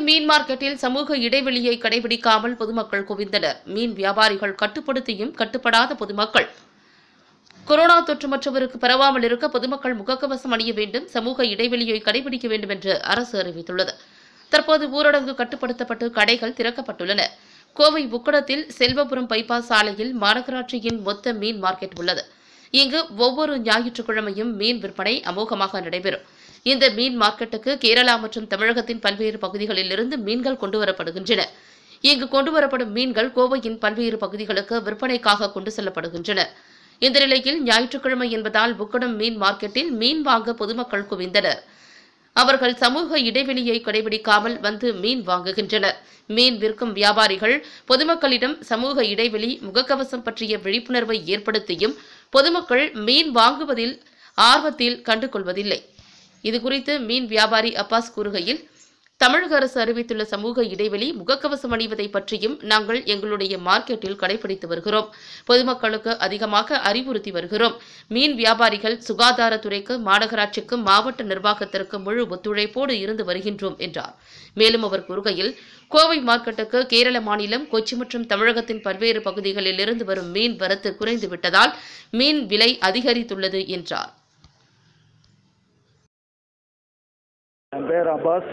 மீன் மார்க்கெட்டில் சமூக இடைவெளியை கடைபிடிக்காமல் பொதுமக்கள் குவிந்தனர். மீன் வியாபாரிகள் கட்டுப்படுத்தியும் கட்டுப்படாத பொதுமக்கள். கொரோனா தொற்று மற்றவருக்கு பரவாமல் இருக்க பொதுமக்கள் முகக்கவசம் அணிய வேண்டும் சமூக இடைவெளியை கடைபிடிக்க வேண்டும் என்று அரசு அறிவித்துள்ளது. தற்போது ஊரடங்கு கட்டுப்படுத்தப்பட்டு கடைகள் திறக்கப்பட்டுள்ளன. கோவை உக்கடத்தில் செல்வபுரம் பைபாஸ் சாலையில் மாநகராட்சியின் மொத்த மீன் மார்க்கெட் உள்ளது. இங்கு ஒவ்வொரு ஞாயிற்றுக்கிழமையும் மீன் விற்பனை அமோகமாக நடைபெறும். இந்த மீன் மார்க்கெட்டுக்கு கேரளா மற்றும் தமிழகத்தின் பல்வேறு பகுதிகளிலிருந்து மீன்கள் கொண்டுவரப்படுகின்றன. இங்கு கொண்டுவரப்படும் மீன்கள் கோவையின் பல்வேறு பகுதிகளுக்கு விற்பனைக்காக கொண்டு செல்லப்படுகின்றன. இந்த நிலையில் ஞாயிற்றுக்கிழமை என்பதால் புக்கடம் மீன் மார்க்கெட்டில் மீன் வாங்க பொதுமக்கள் குவிந்தனர். அவர்கள் சமூக இடைவெளியை கடைபிடிக்காமல் வந்து மீன் வாங்குகின்றனர். மீன் விற்கும் வியாபாரிகள் பொதுமக்களிடம் சமூக இடைவெளி முகக்கவசம் பற்றிய விழிப்புணர்வை ஏற்படுத்தியும் பொதுமக்கள் மீன் வாங்குவதில் ஆர்வத்தில் கண்டுகொள்வதில்லை. இதுகுறித்து மீன் வியாபாரி அப்பாஸ் கூறுகையில் தமிழக அரசு அறிவித்துள்ள சமூக இடைவெளி முகக்கவசம் அணிவதை பற்றியும் நாங்கள் எங்களுடைய மார்க்கெட்டில் கடைபிடித்து வருகிறோம். பொதுமக்களுக்கு அதிகமாக அறிவுறுத்தி வருகிறோம். மீன் வியாபாரிகள் சுகாதாரத்துறைக்கு மாநகராட்சிக்கு மாவட்ட நிர்வாகத்திற்கு முழு ஒத்துழைப்போடு இருந்து வருகின்றோம் என்றார். மேலும் அவர் கூறுகையில் கோவை மார்க்கெட்டுக்கு கேரள மாநிலம் கொச்சி மற்றும் தமிழகத்தின் பல்வேறு பகுதிகளில் இருந்து வரும் மீன் வரத்து குறைந்து விட்டதால் மீன் விலை அதிகரித்துள்ளது என்றார். என் அப்பாஸ்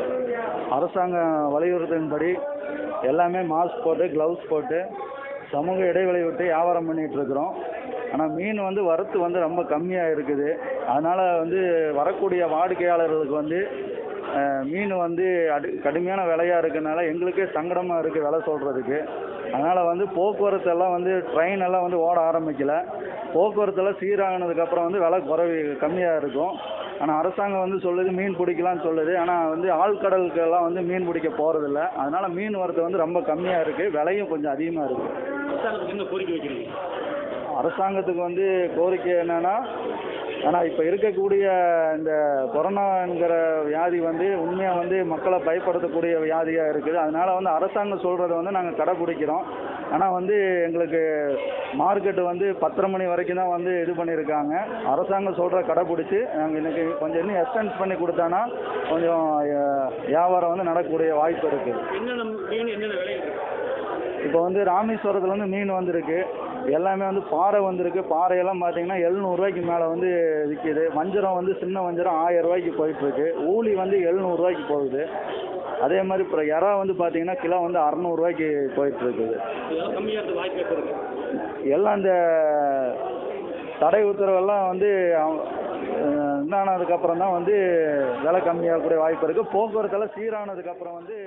அரசாங்க வலியுறுத்தின்படி எல்லாமே மாஸ்க் போட்டு க்ளவுஸ் போட்டு சமூக இடைவெளி விட்டு வியாபாரம் பண்ணிகிட்டு இருக்கிறோம். ஆனால் மீன் வந்து வரத்து வந்து ரொம்ப கம்மியாக இருக்குது. அதனால் வந்து வரக்கூடிய வாடிக்கையாளர்களுக்கு வந்து மீன் வந்து அடு கடுமையான விலையாக இருக்கிறதுனால எங்களுக்கே சங்கடமாக இருக்குது விலை சொல்கிறதுக்கு அதனால் வந்து போக்குவரத்து எல்லாம் வந்து ட்ரெயின் எல்லாம் வந்து ஓட ஆரம்பிக்கல. போக்குவரத்தெல்லாம் சீரானதுக்கப்புறம் வந்து விலை குறைவி கம்மியாக இருக்கும். ஆனால் அரசாங்கம் வந்து சொல்லுது மீன் பிடிக்கலாம்னு சொல்லுது. ஆனால் வந்து ஆழ்கடலுக்கெல்லாம் வந்து மீன் பிடிக்க போகிறதில்ல அதனால் மீன் வரத்து வந்து ரொம்ப கம்மியாக இருக்குது விலையும் கொஞ்சம் அதிகமாக இருக்குது அரசாங்கத்துக்கு வந்து கோரிக்கை என்னன்னா ஆனால் இப்போ இருக்கக்கூடிய இந்த கொரோனாங்கிற வியாதி வந்து உண்மையாக வந்து மக்களை பயப்படுத்தக்கூடிய வியாதியாக இருக்குது. அதனால் வந்து அரசாங்கம் சொல்கிறத வந்து நாங்கள் கடைப்பிடிக்கிறோம் ஆனால் வந்து எங்களுக்கு மார்க்கெட்டு வந்து பத்தரை மணி வரைக்கும் தான் வந்து இது பண்ணியிருக்காங்க. அரசாங்கம் சொல்கிற கடைப்பிடிச்சி நாங்கள் இன்னைக்கு கொஞ்சம் இன்னும் எக்ஸ்டென்ஸ் பண்ணி கொடுத்தானா கொஞ்சம் வியாபாரம் வந்து நடக்கக்கூடிய வாய்ப்பு இருக்குது. இப்போ வந்து ராமேஸ்வரத்தில் வந்து மீன் வந்திருக்கு. எல்லாமே வந்து பாறை வந்திருக்கு. பாறையெல்லாம் பார்த்தீங்கன்னா எழுநூறுவாய்க்கு மேலே வந்து விற்கிது வஞ்சரம் வந்து சின்ன வஞ்சரம் ஆயிரம் ரூபாய்க்கு போயிட்டுருக்கு. ஊளி வந்து எழுநூறுவாய்க்கு போகுது. அதே மாதிரி இப்போ இறா வந்து பார்த்தீங்கன்னா கிலோ வந்து அறநூறுவாய்க்கு போயிட்டுருக்குது. எல்லாம் இந்த தடை உத்தரவெல்லாம் வந்து என்னானதுக்கப்புறம் தான் வந்து விலை கம்மியாகக்கூடிய வாய்ப்பு இருக்குது போக்குவரத்தெல்லாம் சீரானதுக்கப்புறம் வந்து